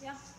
Yeah.